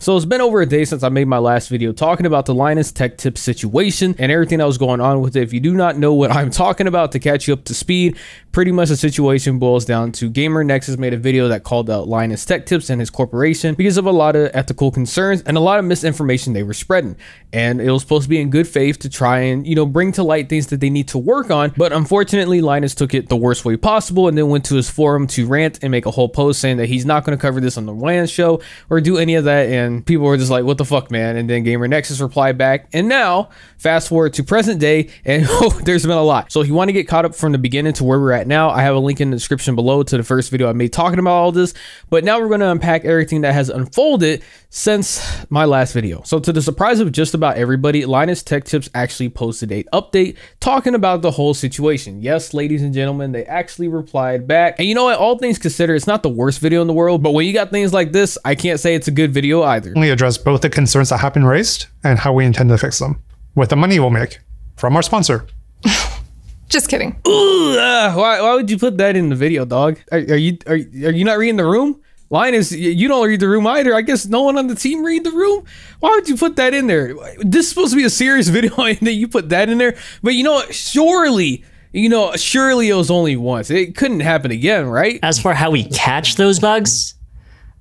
So it's been over a day since I made my last video talking about the Linus Tech Tips situation and everything that was going on with it. If you do not know what I'm talking about to catch you up to speed, pretty much the situation boils down to Gamer Nexus made a video that called out Linus Tech Tips and his corporation because of a lot of ethical concerns and a lot of misinformation they were spreading. And it was supposed to be in good faith to try and, you know, bring to light things that they need to work on. But unfortunately, Linus took it the worst way possible and then went to his forum to rant and make a whole post saying that he's not going to cover this on the WAN show or do any of that. And and people were just like, "What the fuck, man?" And then Gamer Nexus replied back, and now fast forward to present day, and oh, there's been a lot. So if you want to get caught up from the beginning to where we're at now, I have a link in the description below to the first video I made talking about all this. But now we're going to unpack everything that has unfolded since my last video. So to the surprise of just about everybody, Linus Tech Tips actually posted a update talking about the whole situation. Yes, ladies and gentlemen, they actually replied back. And you know what? All things considered, it's not the worst video in the world, but when you got things like this, I can't say it's a good video either. We address both the concerns that have been raised and how we intend to fix them with the money we'll make from our sponsor. Just kidding. Ooh, uh, why, why would you put that in the video, dog? Are, are you are, are you not reading the room? Linus, you don't read the room either. I guess no one on the team read the room. Why would you put that in there? This is supposed to be a serious video, and then you put that in there. But you know what? Surely, you know, surely it was only once. It couldn't happen again, right? As for how we catch those bugs,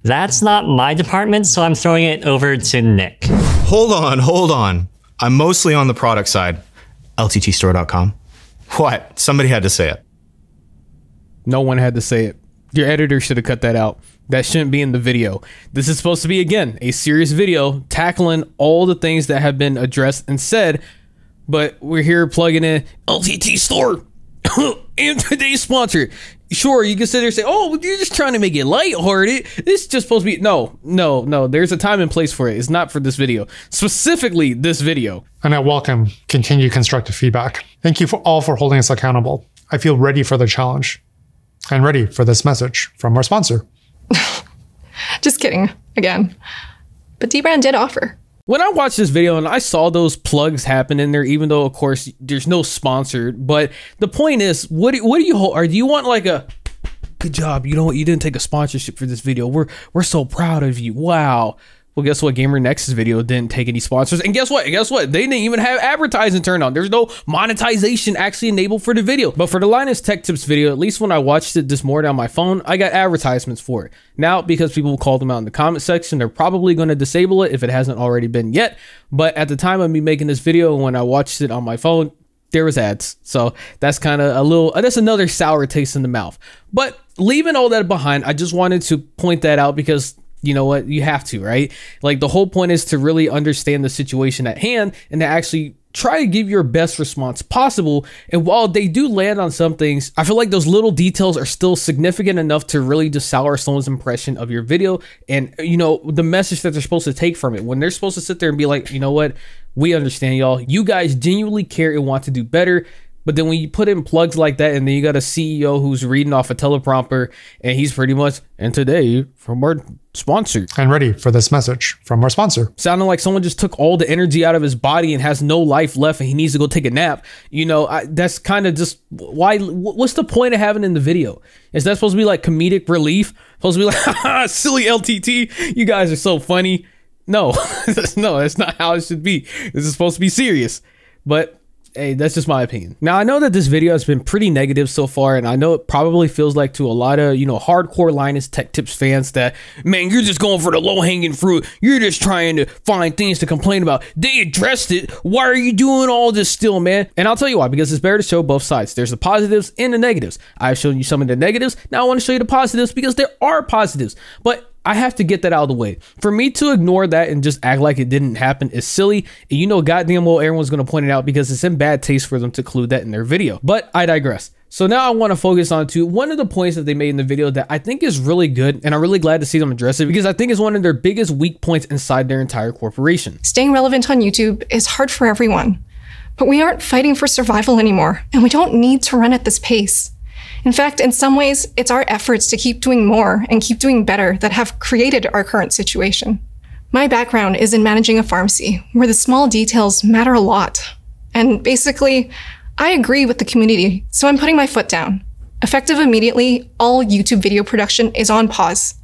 that's not my department, so I'm throwing it over to Nick. Hold on, hold on. I'm mostly on the product side. LTTstore.com. What? Somebody had to say it. No one had to say it. Your editor should have cut that out. That shouldn't be in the video. This is supposed to be, again, a serious video tackling all the things that have been addressed and said, but we're here plugging in LTT Store and today's sponsor. Sure, you can sit there and say, oh, you're just trying to make it lighthearted. This is just supposed to be. No, no, no. There's a time and place for it. It's not for this video, specifically this video. And I welcome continued constructive feedback. Thank you for all for holding us accountable. I feel ready for the challenge and ready for this message from our sponsor. Just kidding, again. But Dbrand did offer. When I watched this video and I saw those plugs happen in there, even though of course there's no sponsored, but the point is, what do, what do you Or do you want like a good job? You know You didn't take a sponsorship for this video. We're we're so proud of you. Wow. Well, guess what? Gamer Nexus video didn't take any sponsors. And guess what? Guess what? They didn't even have advertising turned on. There's no monetization actually enabled for the video. But for the Linus Tech Tips video, at least when I watched it this morning on my phone, I got advertisements for it. Now, because people called them out in the comment section, they're probably going to disable it if it hasn't already been yet. But at the time of me making this video, when I watched it on my phone, there was ads. So that's kind of a little, uh, that's another sour taste in the mouth. But leaving all that behind, I just wanted to point that out because you know what you have to right? Like the whole point is to really understand the situation at hand and to actually try to give your best response possible. And while they do land on some things i feel like those little details are still significant enough to really just sour someone's impression of your video and you know the message that they're supposed to take from it. When they're supposed to sit there and be like you know what? We understand y'all. You guys genuinely care and want to do better but then when you put in plugs like that, and then you got a CEO who's reading off a teleprompter, and he's pretty much, and today from our sponsor. And ready for this message from our sponsor. Sounding like someone just took all the energy out of his body and has no life left, and he needs to go take a nap. You know, I, that's kind of just why. What's the point of having in the video? Is that supposed to be like comedic relief? Supposed to be like, silly LTT, you guys are so funny. No, no, that's not how it should be. This is supposed to be serious. But hey, that's just my opinion. Now, I know that this video has been pretty negative so far, and I know it probably feels like to a lot of, you know, hardcore Linus Tech Tips fans that, man, you're just going for the low hanging fruit. You're just trying to find things to complain about. They addressed it. Why are you doing all this still, man? And I'll tell you why, because it's better to show both sides. There's the positives and the negatives. I've shown you some of the negatives. Now I want to show you the positives because there are positives. But I have to get that out of the way. For me to ignore that and just act like it didn't happen is silly. And you know, goddamn well, everyone's going to point it out because it's in bad taste for them to include that in their video. But I digress. So now I want to focus on to one of the points that they made in the video that I think is really good, and I'm really glad to see them address it because I think it's one of their biggest weak points inside their entire corporation. Staying relevant on YouTube is hard for everyone, but we aren't fighting for survival anymore, and we don't need to run at this pace. In fact, in some ways, it's our efforts to keep doing more and keep doing better that have created our current situation. My background is in managing a pharmacy, where the small details matter a lot. And basically, I agree with the community, so I'm putting my foot down. Effective immediately, all YouTube video production is on pause,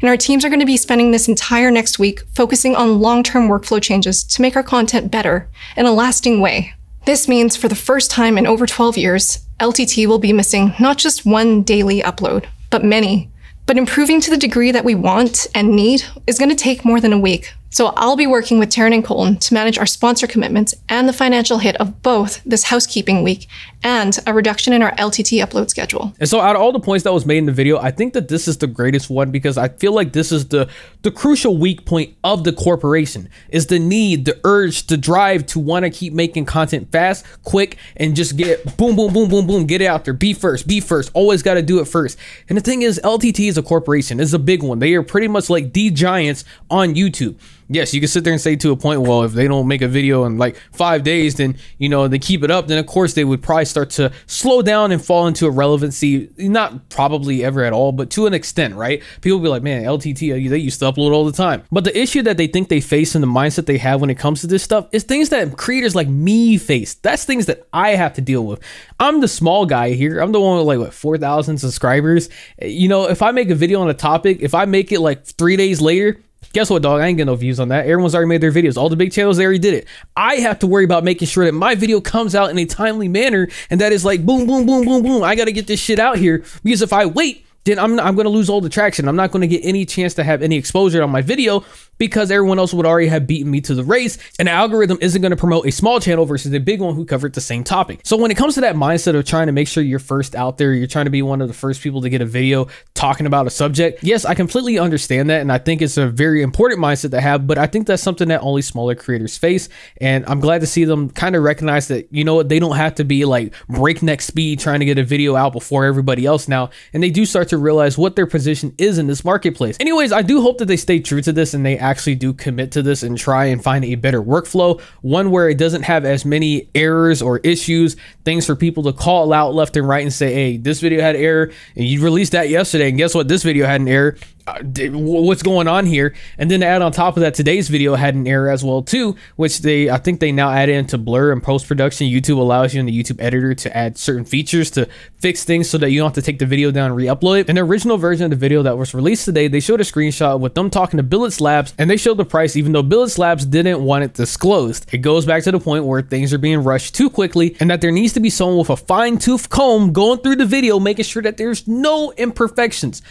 And our teams are going to be spending this entire next week focusing on long term workflow changes to make our content better in a lasting way. This means for the first time in over 12 years, LTT will be missing not just one daily upload, but many. But improving to the degree that we want and need is going to take more than a week. So I'll be working with Terren and Colton to manage our sponsor commitments and the financial hit of both this housekeeping week and a reduction in our LTT upload schedule. And so out of all the points that was made in the video, I think that this is the greatest one because I feel like this is the the crucial weak point of the corporation is the need, the urge, the drive to want to keep making content fast, quick, and just get boom, boom, boom, boom, boom, get it out there. Be first, be first. Always got to do it first. And the thing is, LTT is a corporation. It's a big one. They are pretty much like the giants on YouTube yes, you can sit there and say to a point, well, if they don't make a video in like five days, then you know they keep it up. Then of course they would probably start to slow down and fall into irrelevancy. Not probably ever at all, but to an extent, right? People be like, man, LTT uh, they used to upload all the time. But the issue that they think they face and the mindset they have when it comes to this stuff is things that creators like me face. That's things that I have to deal with. I'm the small guy here. I'm the one with like what four thousand subscribers. You know, if I make a video on a topic, if I make it like three days later Guess what, dog? I ain't getting no views on that. Everyone's already made their videos. All the big channels, they already did it. I have to worry about making sure that my video comes out in a timely manner and that is like boom, boom, boom, boom, boom. I got to get this shit out here because if I wait, then I'm, I'm going to lose all the traction. I'm not going to get any chance to have any exposure on my video because everyone else would already have beaten me to the race. And the algorithm isn't going to promote a small channel versus a big one who covered the same topic. So when it comes to that mindset of trying to make sure you're first out there, you're trying to be one of the first people to get a video talking about a subject. Yes, I completely understand that. And I think it's a very important mindset to have, but I think that's something that only smaller creators face. And I'm glad to see them kind of recognize that, you know what, they don't have to be like breakneck speed trying to get a video out before everybody else now. And they do start to realize what their position is in this marketplace. Anyways, I do hope that they stay true to this and they actually do commit to this and try and find a better workflow, one where it doesn't have as many errors or issues, things for people to call out left and right and say, hey, this video had error and you released that yesterday. And guess what? This video had an error. Uh, what's going on here. And then to add on top of that today's video had an error as well too which they i think they now add into blur and post-production. Youtube allows you in the youtube editor to add certain features to fix things so that you don't have to take the video down and re-upload it. In the original version of the video that was released today they showed a screenshot with them talking to Billet Labs and they showed the price even though Billet Labs didn't want it disclosed. It goes back to the point where things are being rushed too quickly and that there needs to be someone with a fine-tooth comb going through the video making sure that there's no imperfections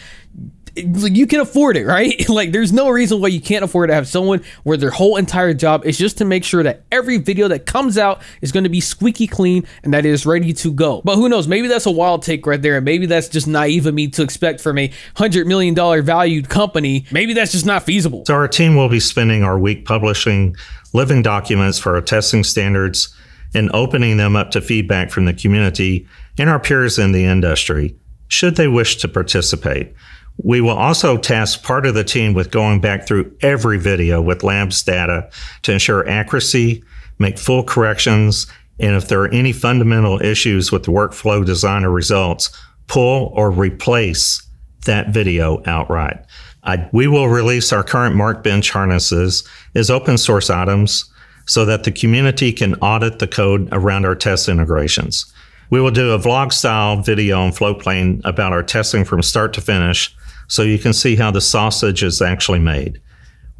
you can afford it, right? like there's no reason why you can't afford to have someone where their whole entire job is just to make sure that every video that comes out is going to be squeaky clean and that is ready to go. But who knows? Maybe that's a wild take right there. And maybe that's just naive of me to expect from a hundred million dollar valued company. Maybe that's just not feasible. So our team will be spending our week publishing living documents for our testing standards and opening them up to feedback from the community and our peers in the industry should they wish to participate. We will also task part of the team with going back through every video with labs data to ensure accuracy, make full corrections, and if there are any fundamental issues with the workflow design or results, pull or replace that video outright. I, we will release our current Markbench harnesses as open source items so that the community can audit the code around our test integrations. We will do a vlog style video on Floatplane about our testing from start to finish so you can see how the sausage is actually made.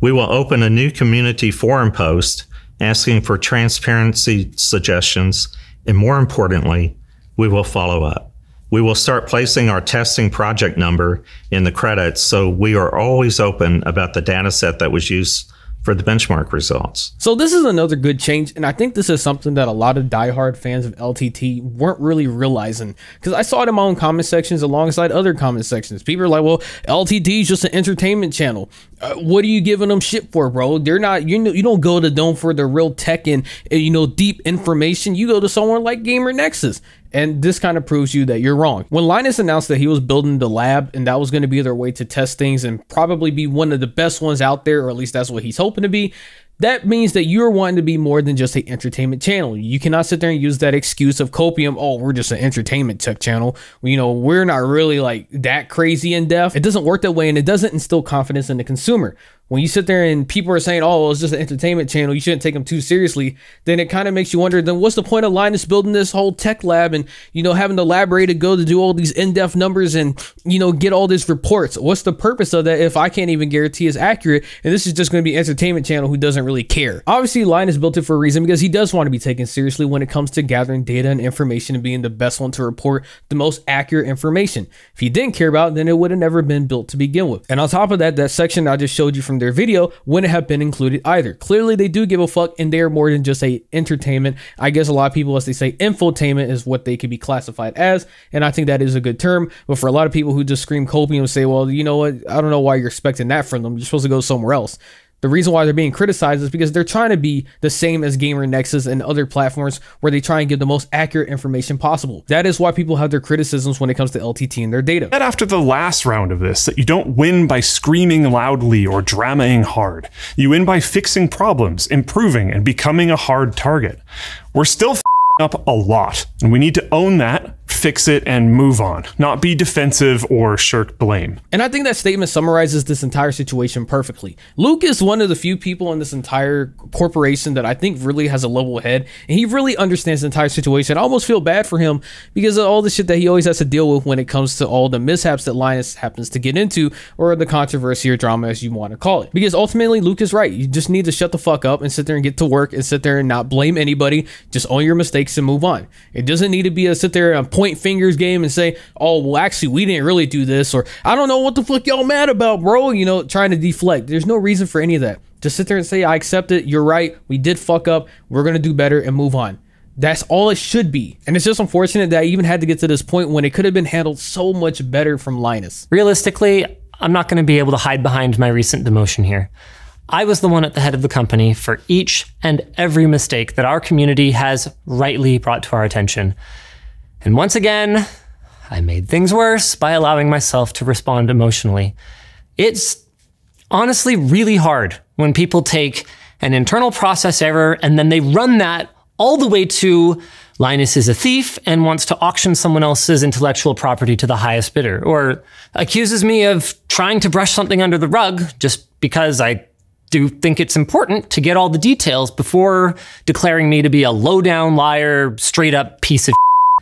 We will open a new community forum post asking for transparency suggestions, and more importantly, we will follow up. We will start placing our testing project number in the credits so we are always open about the data set that was used for the benchmark results. So this is another good change, and I think this is something that a lot of diehard fans of LTT weren't really realizing because I saw it in my own comment sections alongside other comment sections. People are like, "Well, LTT is just an entertainment channel. Uh, what are you giving them shit for, bro? They're not. You know, you don't go to them for the real tech and you know deep information. You go to someone like Gamer Nexus, and this kind of proves you that you're wrong. When Linus announced that he was building the lab and that was going to be their way to test things and probably be one of the best ones out there, or at least that's what he's hoping to be, that means that you're wanting to be more than just an entertainment channel. You cannot sit there and use that excuse of copium. Oh, we're just an entertainment tech channel. You know, we're not really like that crazy in depth. It doesn't work that way and it doesn't instill confidence in the consumer when you sit there and people are saying, "Oh, it's just an entertainment channel. You shouldn't take them too seriously," then it kind of makes you wonder. Then what's the point of Linus building this whole tech lab and you know having the library to go to do all these in-depth numbers and you know get all these reports? What's the purpose of that if I can't even guarantee it's accurate? And this is just going to be entertainment channel who doesn't really care. Obviously, Linus built it for a reason because he does want to be taken seriously when it comes to gathering data and information and being the best one to report the most accurate information. If he didn't care about, it, then it would have never been built to begin with. And on top of that, that section I just showed you from their video wouldn't have been included either. Clearly, they do give a fuck and they're more than just a entertainment. I guess a lot of people, as they say, infotainment is what they could be classified as, and I think that is a good term. But for a lot of people who just scream copium and say, well, you know what, I don't know why you're expecting that from them. You're supposed to go somewhere else. The reason why they're being criticized is because they're trying to be the same as Gamer Nexus and other platforms where they try and give the most accurate information possible. That is why people have their criticisms when it comes to LTT and their data. That after the last round of this, that you don't win by screaming loudly or dramaing hard. You win by fixing problems, improving, and becoming a hard target. We're still up a lot, and we need to own that, fix it, and move on, not be defensive or shirk blame. And I think that statement summarizes this entire situation perfectly. Luke is one of the few people in this entire corporation that I think really has a level head, and he really understands the entire situation. I almost feel bad for him because of all the shit that he always has to deal with when it comes to all the mishaps that Linus happens to get into, or the controversy or drama, as you want to call it. Because ultimately, Luke is right. You just need to shut the fuck up and sit there and get to work and sit there and not blame anybody. Just own your mistakes and move on. It doesn't need to be a sit there and point fingers game and say, oh, well, actually, we didn't really do this, or I don't know what the fuck y'all mad about, bro. You know, trying to deflect. There's no reason for any of that. Just sit there and say, I accept it. You're right. We did fuck up. We're going to do better and move on. That's all it should be. And it's just unfortunate that I even had to get to this point when it could have been handled so much better from Linus. Realistically, I'm not going to be able to hide behind my recent demotion here. I was the one at the head of the company for each and every mistake that our community has rightly brought to our attention. And once again, I made things worse by allowing myself to respond emotionally. It's honestly really hard when people take an internal process error and then they run that all the way to Linus is a thief and wants to auction someone else's intellectual property to the highest bidder, or accuses me of trying to brush something under the rug just because I do think it's important to get all the details before declaring me to be a low down liar, straight up piece of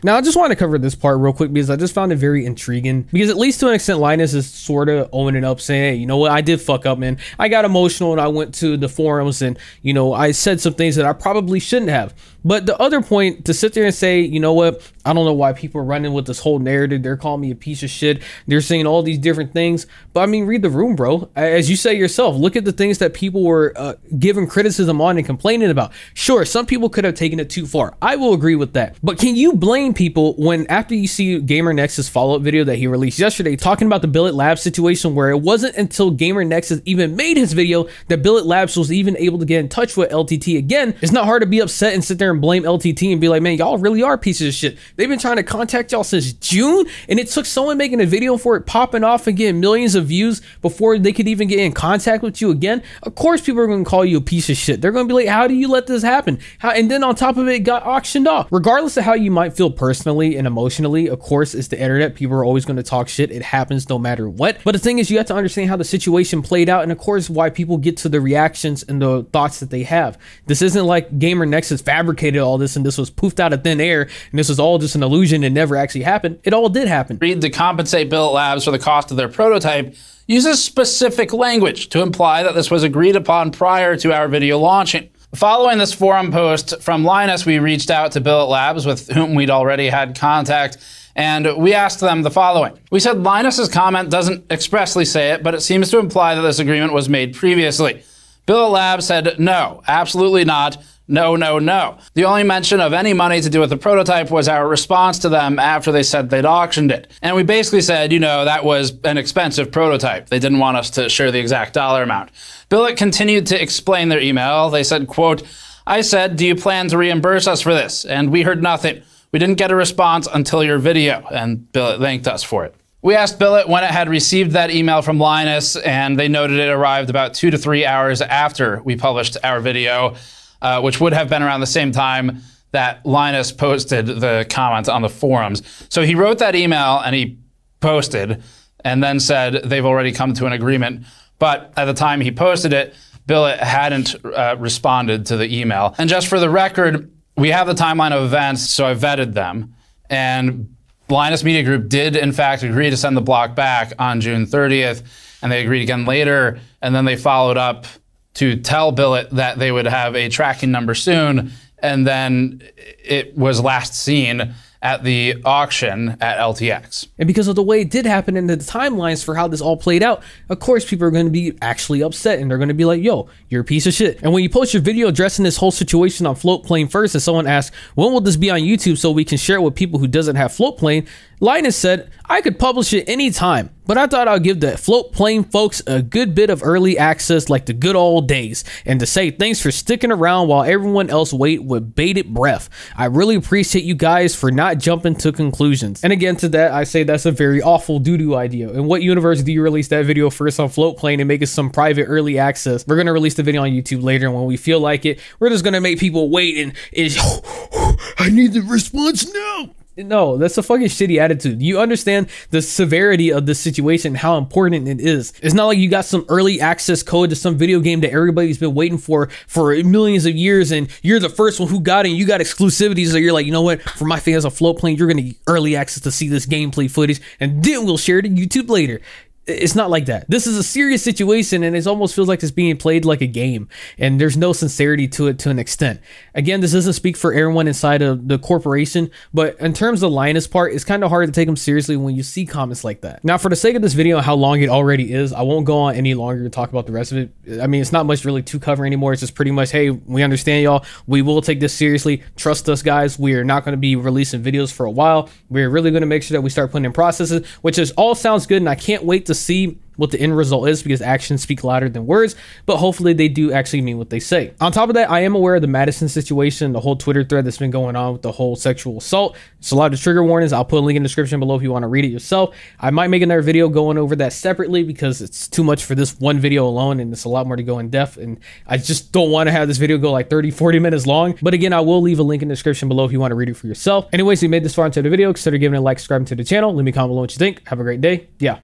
Now, I just want to cover this part real quick because I just found it very intriguing. Because at least to an extent, Linus is sort of owning it up, saying, "Hey, you know what? I did fuck up, man. I got emotional and I went to the forums and you know I said some things that I probably shouldn't have." But the other point to sit there and say, you know what? I don't know why people are running with this whole narrative. They're calling me a piece of shit. They're saying all these different things. But I mean, read the room, bro. As you say yourself, look at the things that people were uh, giving criticism on and complaining about. Sure, some people could have taken it too far. I will agree with that. But can you blame people when after you see Gamer Nexus follow up video that he released yesterday talking about the Billet Labs situation where it wasn't until Gamer Nexus even made his video that Billet Labs was even able to get in touch with LTT again? It's not hard to be upset and sit there and blame LTT and be like, man, y'all really are pieces of shit. They've been trying to contact y'all since June, and it took someone making a video for it popping off and getting millions of views before they could even get in contact with you again. Of course, people are going to call you a piece of shit. They're going to be like, how do you let this happen? How, and then on top of it, it got auctioned off. Regardless of how you might feel personally and emotionally, of course, it's the internet. People are always going to talk shit. It happens no matter what. But the thing is, you have to understand how the situation played out, and of course, why people get to the reactions and the thoughts that they have. This isn't like Gamer Nexus fabricated all this and this was poofed out of thin air and this was all just an illusion and never actually happened. It all did happen. Read to compensate Billet Labs for the cost of their prototype uses specific language to imply that this was agreed upon prior to our video launching. Following this forum post from Linus, we reached out to Billet Labs, with whom we'd already had contact, and we asked them the following. We said Linus's comment doesn't expressly say it, but it seems to imply that this agreement was made previously. Billet Labs said no, absolutely not. No, no, no. The only mention of any money to do with the prototype was our response to them after they said they'd auctioned it. And we basically said, you know, that was an expensive prototype. They didn't want us to share the exact dollar amount. Billet continued to explain their email. They said, quote, I said, do you plan to reimburse us for this? And we heard nothing. We didn't get a response until your video, and Billet thanked us for it. We asked Billet when it had received that email from Linus, and they noted it arrived about two to three hours after we published our video, uh, which would have been around the same time that Linus posted the comment on the forums. So he wrote that email and he posted, and then said they've already come to an agreement. But at the time he posted it, Billet hadn't uh, responded to the email. And just for the record, we have the timeline of events, so I vetted them. And Linus Media Group did, in fact, agree to send the block back on June 30th, and they agreed again later. And then they followed up to tell Billet that they would have a tracking number soon. And then it was last seen at the auction at LTX. And because of the way it did happen in the timelines for how this all played out, of course, people are going to be actually upset and they're going to be like, yo, you're a piece of shit. And when you post your video addressing this whole situation on Floatplane first, and someone asks, when will this be on YouTube so we can share it with people who doesn't have Floatplane? Linus said, I could publish it anytime, but I thought I'd give the Floatplane folks a good bit of early access like the good old days, and to say thanks for sticking around while everyone else wait with bated breath. I really appreciate you guys for not jumping to conclusions. And again, to that, I say that's a very awful doo-doo idea. In what universe do you release that video first on Floatplane and make it some private early access? We're gonna release the video on YouTube later, and when we feel like it, we're just gonna make people wait and, and I need the response now. No, that's a fucking shitty attitude. You understand the severity of the situation, how important it is. It's not like you got some early access code to some video game that everybody's been waiting for for millions of years, and you're the first one who got it. And you got exclusivity, so you're like, you know what? For my fans on Floatplane, you're gonna early access to see this gameplay footage, and then we'll share it on YouTube later it's not like that. This is a serious situation, and it almost feels like it's being played like a game, and there's no sincerity to it to an extent. Again, this doesn't speak for everyone inside of the corporation, but in terms of Linus part, it's kind of hard to take him seriously when you see comments like that. Now, for the sake of this video, how long it already is, I won't go on any longer to talk about the rest of it. I mean, it's not much really to cover anymore. It's just pretty much, hey, we understand y'all. We will take this seriously. Trust us, guys. We are not going to be releasing videos for a while. We're really going to make sure that we start putting in processes, which is all sounds good, and I can't wait to see what the end result is because actions speak louder than words, but hopefully they do actually mean what they say. On top of that, I am aware of the Madison situation, the whole Twitter thread that's been going on with the whole sexual assault. It's a lot of trigger warnings. I'll put a link in the description below if you want to read it yourself. I might make another video going over that separately because it's too much for this one video alone and it's a lot more to go in depth and I just don't want to have this video go like 30, 40 minutes long. But again, I will leave a link in the description below if you want to read it for yourself. Anyways, if you made this far into the video, consider giving it a like, subscribing to the channel. Let me comment below what you think. Have a great day. Yeah.